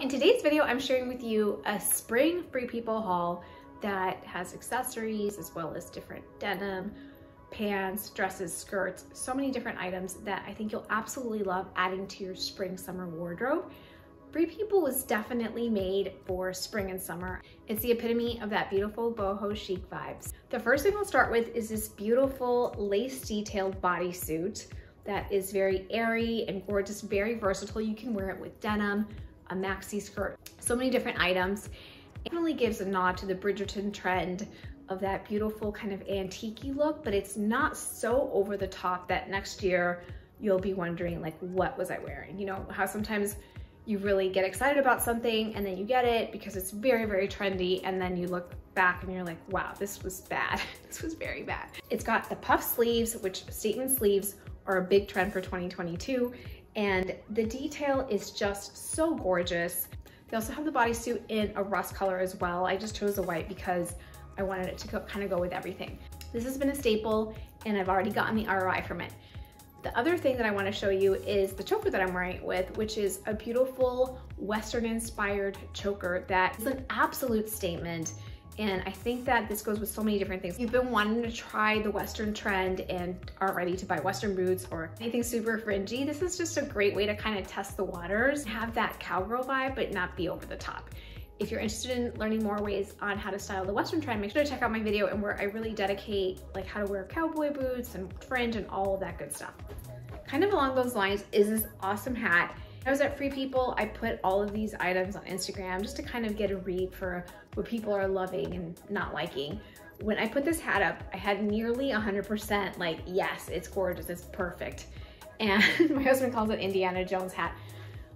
In today's video, I'm sharing with you a spring Free People haul that has accessories as well as different denim, pants, dresses, skirts, so many different items that I think you'll absolutely love adding to your spring summer wardrobe. Free People was definitely made for spring and summer. It's the epitome of that beautiful boho chic vibes. The first thing I'll start with is this beautiful lace detailed bodysuit that is very airy and gorgeous, very versatile. You can wear it with denim, a maxi skirt, so many different items. It really gives a nod to the Bridgerton trend of that beautiful kind of antique look, but it's not so over the top that next year you'll be wondering like, what was I wearing? You know, how sometimes you really get excited about something and then you get it because it's very, very trendy. And then you look back and you're like, wow, this was bad. this was very bad. It's got the puff sleeves, which statement sleeves are a big trend for 2022. And the detail is just so gorgeous. They also have the bodysuit in a rust color as well. I just chose the white because I wanted it to kind of go with everything. This has been a staple and I've already gotten the ROI from it. The other thing that I wanna show you is the choker that I'm wearing it with, which is a beautiful Western inspired choker that is an absolute statement. And I think that this goes with so many different things. You've been wanting to try the Western trend and aren't ready to buy Western boots or anything super fringy. This is just a great way to kind of test the waters, have that cowgirl vibe, but not be over the top. If you're interested in learning more ways on how to style the Western trend, make sure to check out my video and where I really dedicate like how to wear cowboy boots and fringe and all of that good stuff. Kind of along those lines is this awesome hat. I was at Free People, I put all of these items on Instagram just to kind of get a read for what people are loving and not liking. When I put this hat up, I had nearly 100% like, yes, it's gorgeous, it's perfect. And my husband calls it Indiana Jones hat.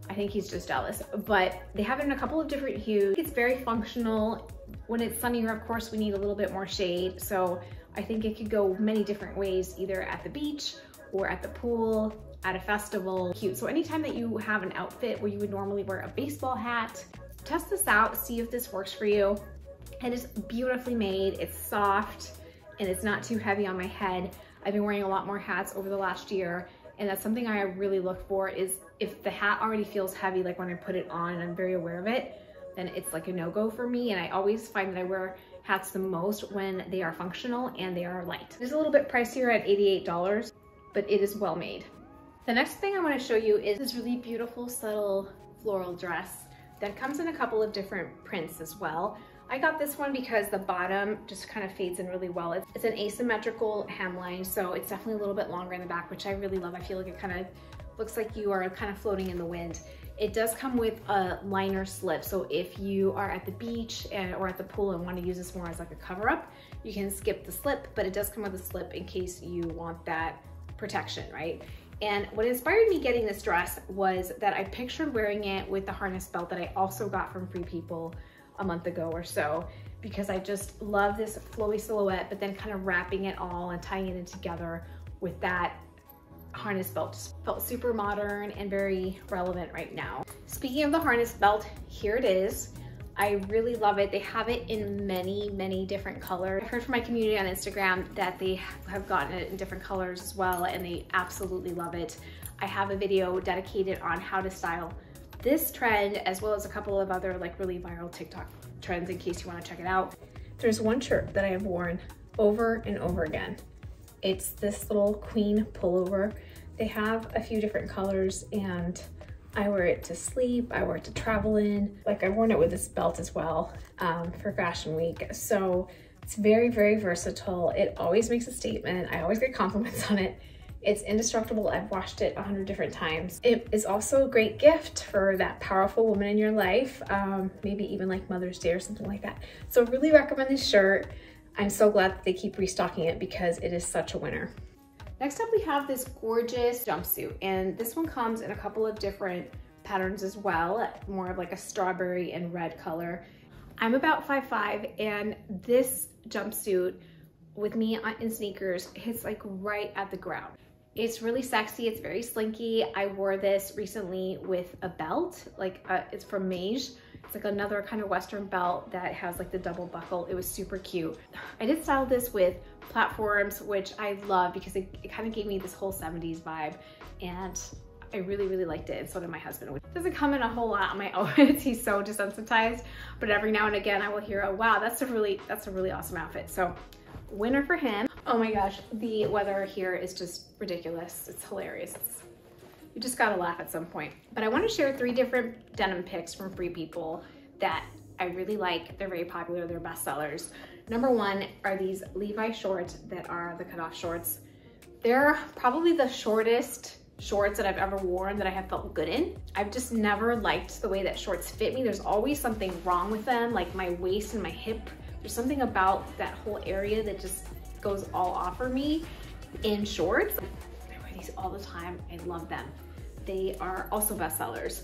I think he's just jealous, but they have it in a couple of different hues. It's very functional. When it's sunnier, of course, we need a little bit more shade. So I think it could go many different ways, either at the beach or at the pool, at a festival. Cute. So anytime that you have an outfit where you would normally wear a baseball hat, test this out, see if this works for you. It is beautifully made, it's soft, and it's not too heavy on my head. I've been wearing a lot more hats over the last year, and that's something I really look for is if the hat already feels heavy, like when I put it on and I'm very aware of it, then it's like a no-go for me. And I always find that I wear hats the most when they are functional and they are light. It's a little bit pricier at $88, but it is well made. The next thing I wanna show you is this really beautiful, subtle floral dress that comes in a couple of different prints as well. I got this one because the bottom just kind of fades in really well. It's, it's an asymmetrical hemline, so it's definitely a little bit longer in the back, which I really love. I feel like it kind of looks like you are kind of floating in the wind. It does come with a liner slip, so if you are at the beach and, or at the pool and want to use this more as like a cover up, you can skip the slip, but it does come with a slip in case you want that protection, right? And what inspired me getting this dress was that I pictured wearing it with the harness belt that I also got from Free People a month ago or so because I just love this flowy silhouette, but then kind of wrapping it all and tying it in together with that harness belt just felt super modern and very relevant right now. Speaking of the harness belt, here it is. I really love it. They have it in many, many different colors. I heard from my community on Instagram that they have gotten it in different colors as well and they absolutely love it. I have a video dedicated on how to style this trend as well as a couple of other like really viral TikTok trends in case you wanna check it out. There's one shirt that I have worn over and over again. It's this little queen pullover. They have a few different colors and I wear it to sleep, I wear it to travel in. Like I've worn it with this belt as well um, for fashion week. So it's very, very versatile. It always makes a statement. I always get compliments on it. It's indestructible. I've washed it a hundred different times. It is also a great gift for that powerful woman in your life, um, maybe even like Mother's Day or something like that. So really recommend this shirt. I'm so glad that they keep restocking it because it is such a winner. Next up, we have this gorgeous jumpsuit, and this one comes in a couple of different patterns as well, more of like a strawberry and red color. I'm about 5'5", and this jumpsuit with me in sneakers hits like right at the ground. It's really sexy, it's very slinky. I wore this recently with a belt, like uh, it's from Maje. It's like another kind of Western belt that has like the double buckle. It was super cute. I did style this with platforms, which I love because it, it kind of gave me this whole 70s vibe. And I really, really liked it. And so did my husband. It doesn't come in a whole lot on my outfits. He's so desensitized, but every now and again I will hear, oh, wow, that's a really, that's a really awesome outfit. So winner for him. Oh my gosh, the weather here is just ridiculous. It's hilarious. It's, you just gotta laugh at some point. But I wanna share three different denim picks from Free People that I really like. They're very popular, they're bestsellers. Number one are these Levi shorts that are the cutoff shorts. They're probably the shortest shorts that I've ever worn that I have felt good in. I've just never liked the way that shorts fit me. There's always something wrong with them, like my waist and my hip. There's something about that whole area that just goes all off for me in shorts. I wear these all the time. I love them. They are also bestsellers.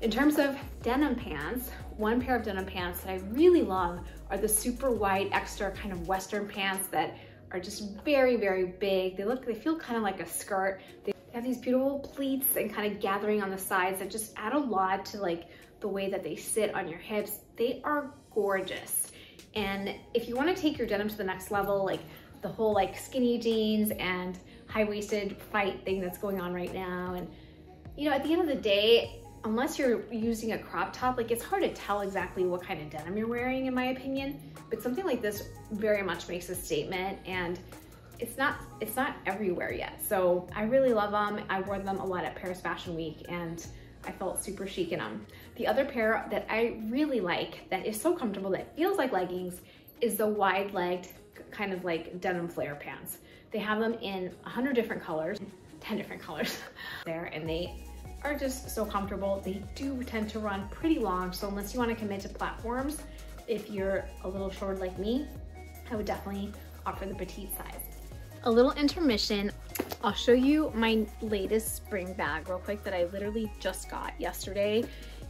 In terms of denim pants, one pair of denim pants that I really love are the super wide extra kind of Western pants that are just very, very big. They look, they feel kind of like a skirt. They have these beautiful pleats and kind of gathering on the sides that just add a lot to like the way that they sit on your hips. They are gorgeous. And if you wanna take your denim to the next level, like the whole like skinny jeans and high-waisted fight thing that's going on right now. And you know, at the end of the day, unless you're using a crop top, like it's hard to tell exactly what kind of denim you're wearing in my opinion, but something like this very much makes a statement and it's not it's not everywhere yet. So I really love them. I wore them a lot at Paris Fashion Week and I felt super chic in them. The other pair that I really like that is so comfortable that feels like leggings is the wide legged kind of like denim flare pants. They have them in a hundred different colors, 10 different colors there and they are just so comfortable. They do tend to run pretty long, so unless you wanna commit to platforms, if you're a little short like me, I would definitely offer the petite size. A little intermission. I'll show you my latest spring bag real quick that I literally just got yesterday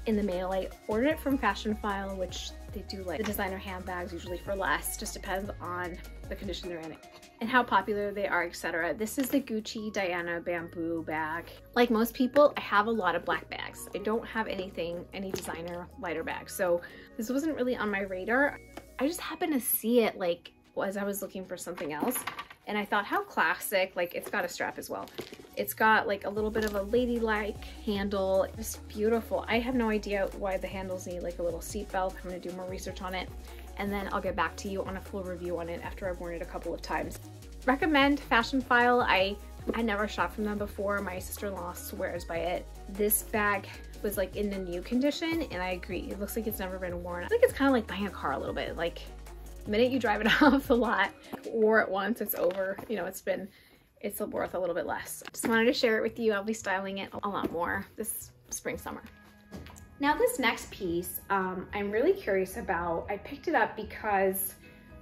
in the mail. I ordered it from Fashionphile, which they do like the designer handbags usually for less, just depends on the condition they're in and how popular they are, etc. This is the Gucci Diana bamboo bag. Like most people, I have a lot of black bags. I don't have anything, any designer lighter bags. So this wasn't really on my radar. I just happened to see it like as I was looking for something else. And I thought how classic, like it's got a strap as well. It's got like a little bit of a ladylike handle. It's beautiful. I have no idea why the handles need like a little seat belt. I'm gonna do more research on it and then I'll get back to you on a full review on it after I've worn it a couple of times. Recommend Fashionphile. I I never shot from them before. My sister-in-law swears by it. This bag was like in the new condition and I agree. It looks like it's never been worn. I think it's kind of like buying a car a little bit. Like the minute you drive it off the lot or at once, it's over. You know, it's been, it's worth a little bit less. Just wanted to share it with you. I'll be styling it a lot more this spring, summer. Now this next piece, um, I'm really curious about. I picked it up because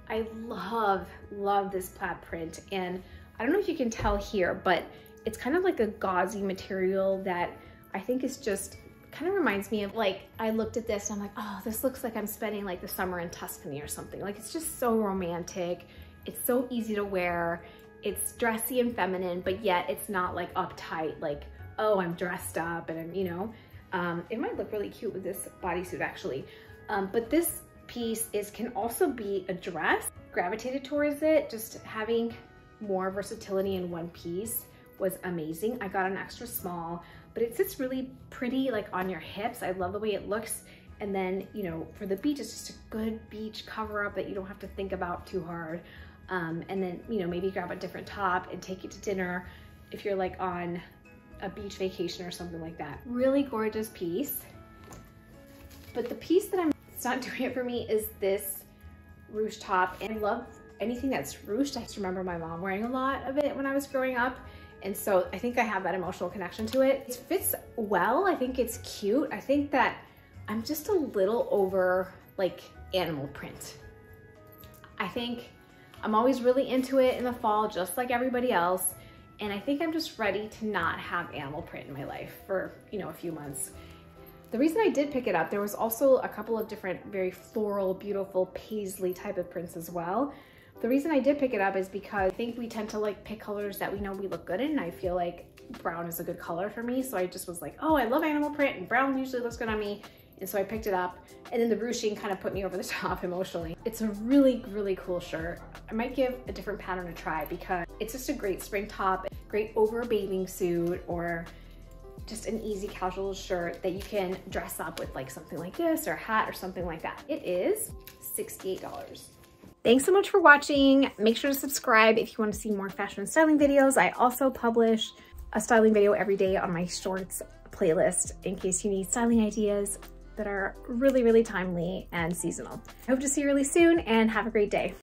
I love, love this plaid print. And I don't know if you can tell here, but it's kind of like a gauzy material that I think is just kind of reminds me of like, I looked at this and I'm like, oh, this looks like I'm spending like the summer in Tuscany or something. Like it's just so romantic. It's so easy to wear. It's dressy and feminine, but yet it's not like uptight, like, oh, I'm dressed up and I'm, you know, um, it might look really cute with this bodysuit actually. Um, but this piece is can also be a dress. Gravitated towards it, just having more versatility in one piece was amazing. I got an extra small, but it sits really pretty like on your hips. I love the way it looks. And then, you know, for the beach, it's just a good beach cover up that you don't have to think about too hard. Um, and then, you know, maybe grab a different top and take it to dinner if you're like on a beach vacation or something like that. Really gorgeous piece. But the piece that I'm, it's not doing it for me is this ruched top. And I love anything that's ruched. I just remember my mom wearing a lot of it when I was growing up. And so I think I have that emotional connection to it. It fits well. I think it's cute. I think that I'm just a little over like animal print. I think I'm always really into it in the fall, just like everybody else. And I think I'm just ready to not have animal print in my life for, you know, a few months. The reason I did pick it up, there was also a couple of different very floral, beautiful paisley type of prints as well. The reason I did pick it up is because I think we tend to like pick colors that we know we look good in. I feel like brown is a good color for me. So I just was like, oh, I love animal print and brown usually looks good on me. And so I picked it up and then the ruching kind of put me over the top emotionally. It's a really, really cool shirt. I might give a different pattern a try because it's just a great spring top, great over a bathing suit or just an easy casual shirt that you can dress up with like something like this or a hat or something like that. It is $68. Thanks so much for watching. Make sure to subscribe if you want to see more fashion and styling videos. I also publish a styling video every day on my shorts playlist in case you need styling ideas that are really, really timely and seasonal. I hope to see you really soon and have a great day.